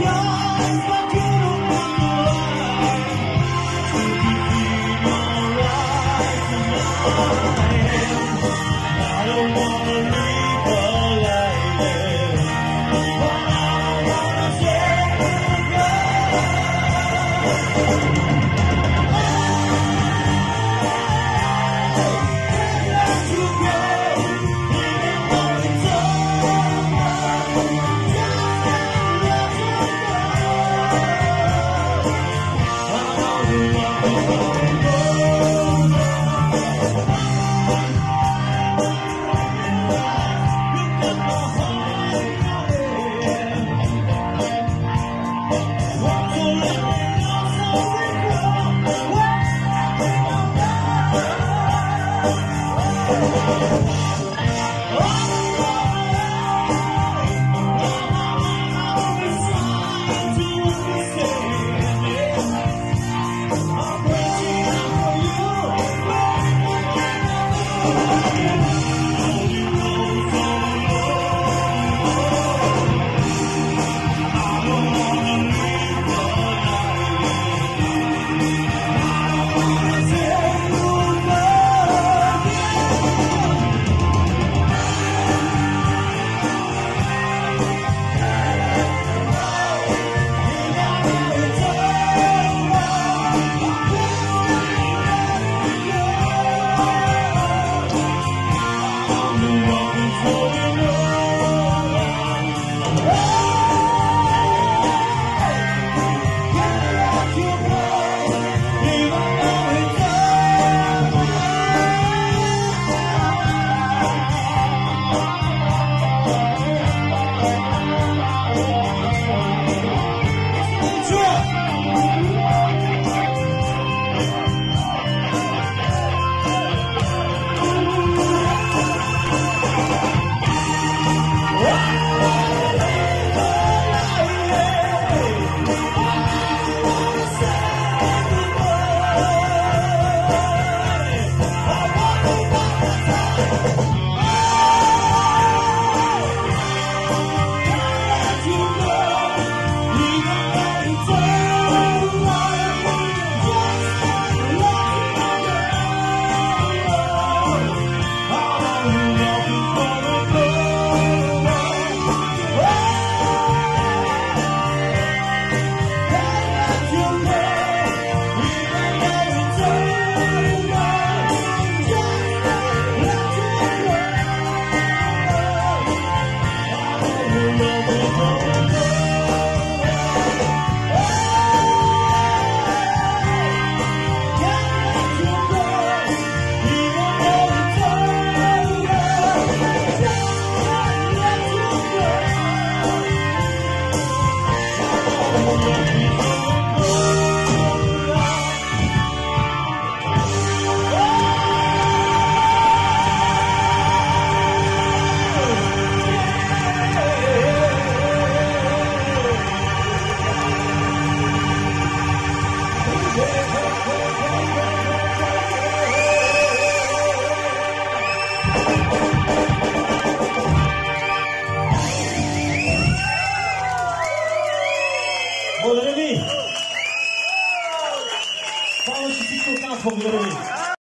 your Oh, 同志们。